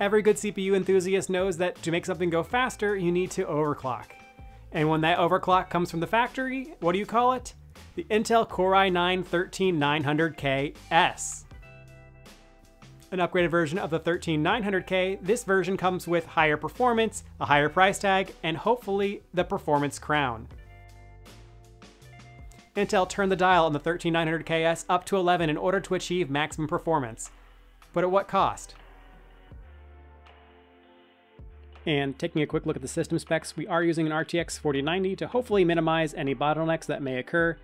every good CPU enthusiast knows that to make something go faster, you need to overclock. And when that overclock comes from the factory, what do you call it? The Intel Core i9 13900KS. An upgraded version of the 13900K, this version comes with higher performance, a higher price tag, and hopefully the performance crown. Intel turned the dial on the 13900KS up to 11 in order to achieve maximum performance. But at what cost? And taking a quick look at the system specs, we are using an RTX 4090 to hopefully minimize any bottlenecks that may occur,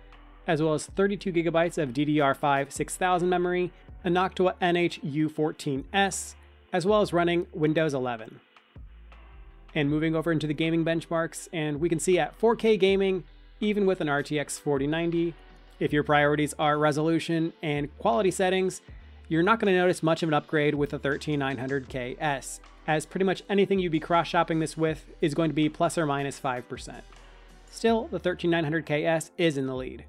as well as 32GB of DDR5 6000 memory, a Noctua NH-U14S, as well as running Windows 11. And moving over into the gaming benchmarks, and we can see at 4K gaming, even with an RTX 4090, if your priorities are resolution and quality settings, you're not going to notice much of an upgrade with the 13900KS, as pretty much anything you'd be cross-shopping this with is going to be plus or minus 5%. Still, the 13900KS is in the lead.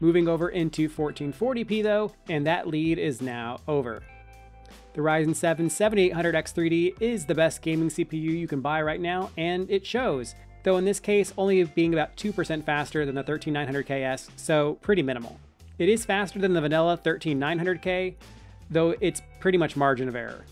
Moving over into 1440p though, and that lead is now over. The Ryzen 7 7800X3D is the best gaming CPU you can buy right now, and it shows, though in this case only being about 2% faster than the 13900KS, so pretty minimal. It is faster than the vanilla 13900K, though it's pretty much margin of error.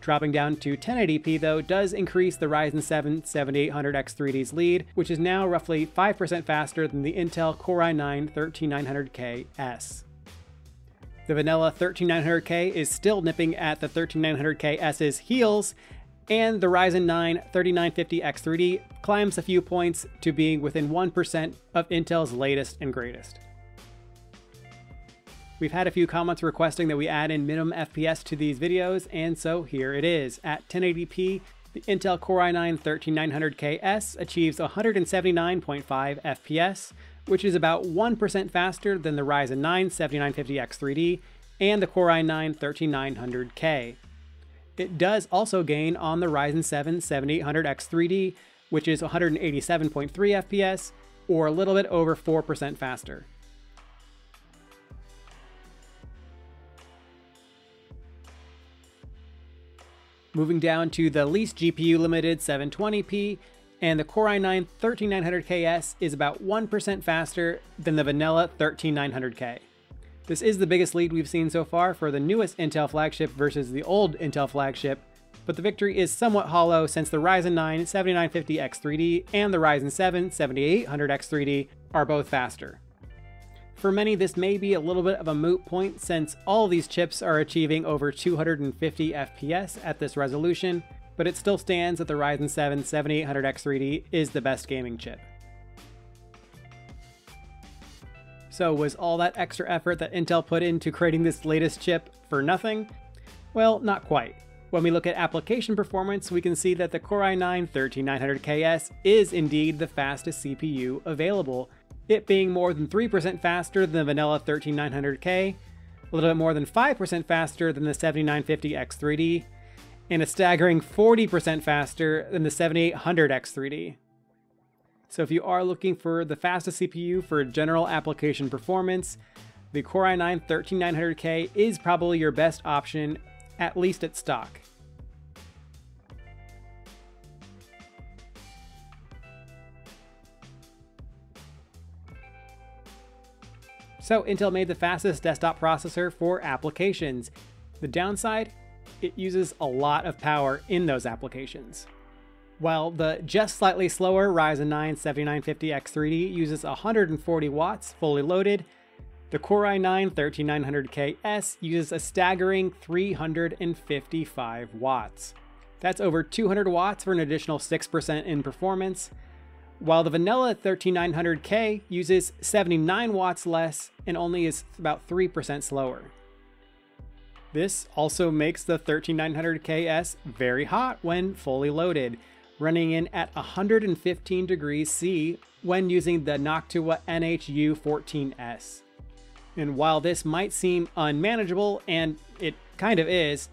Dropping down to 1080p though does increase the Ryzen 7 7800X3D's lead, which is now roughly 5% faster than the Intel Core i9 13900KS. The vanilla 13900K is still nipping at the 13900KS's heels, and the Ryzen 9 3950X3D climbs a few points to being within 1% of Intel's latest and greatest. We've had a few comments requesting that we add in minimum FPS to these videos, and so here it is. At 1080p, the Intel Core i9 13900KS achieves 179.5 FPS, which is about 1% faster than the Ryzen 9 7950X3D and the Core i9 13900K. It does also gain on the Ryzen 7 7800X3D, which is 187.3 FPS, or a little bit over 4% faster. Moving down to the least GPU limited 720p, and the Core i9 13900KS is about 1% faster than the vanilla 13900K. This is the biggest lead we've seen so far for the newest Intel flagship versus the old Intel flagship, but the victory is somewhat hollow since the Ryzen 9 7950X3D and the Ryzen 7 7800X3D are both faster. For many, this may be a little bit of a moot point since all these chips are achieving over 250 FPS at this resolution, but it still stands that the Ryzen 7 7800X3D is the best gaming chip. So was all that extra effort that Intel put into creating this latest chip for nothing? Well, not quite. When we look at application performance, we can see that the Core i9 13900KS is indeed the fastest CPU available it being more than 3% faster than the vanilla 13900K, a little bit more than 5% faster than the 7950X3D, and a staggering 40% faster than the 7800X3D. So if you are looking for the fastest CPU for general application performance, the Core i9 13900K is probably your best option, at least at stock. So Intel made the fastest desktop processor for applications. The downside? It uses a lot of power in those applications. While the just slightly slower Ryzen 9 7950X3D uses 140 watts fully loaded, the Core i9 13900KS uses a staggering 355 watts. That's over 200 watts for an additional 6% in performance, while the vanilla 13900K uses 79 watts less and only is about 3% slower. This also makes the 13900KS very hot when fully loaded, running in at 115 degrees C when using the Noctua NH-U14S. And while this might seem unmanageable, and it kind of is,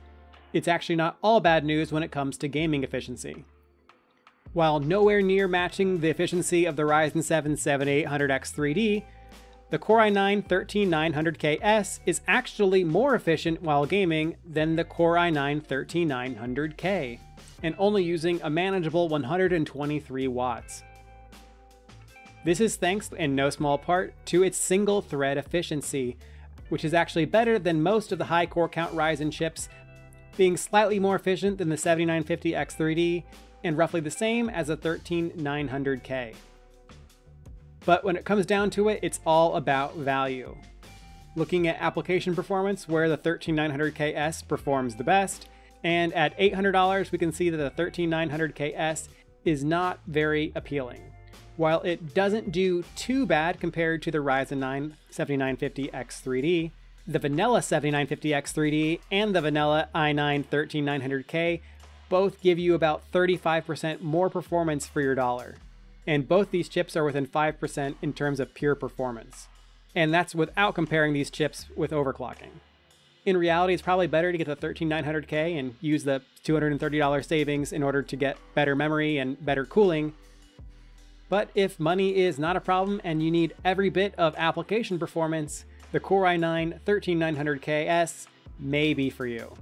it's actually not all bad news when it comes to gaming efficiency. While nowhere near matching the efficiency of the Ryzen 7 7800X3D, The Core i9-13900KS is actually more efficient while gaming than the Core i9-13900K, and only using a manageable 123 watts. This is thanks in no small part to its single thread efficiency, which is actually better than most of the high core count Ryzen chips, being slightly more efficient than the 7950X3D and roughly the same as a 13900K. But when it comes down to it, it's all about value. Looking at application performance, where the 13900KS performs the best, and at $800 we can see that the 13900KS is not very appealing. While it doesn't do too bad compared to the Ryzen 9 7950X3D, the vanilla 7950X3D and the vanilla i9 13900K both give you about 35% more performance for your dollar and both these chips are within 5% in terms of pure performance. And that's without comparing these chips with overclocking. In reality, it's probably better to get the 13900K and use the $230 savings in order to get better memory and better cooling. But if money is not a problem and you need every bit of application performance, the Core i9 13900KS may be for you.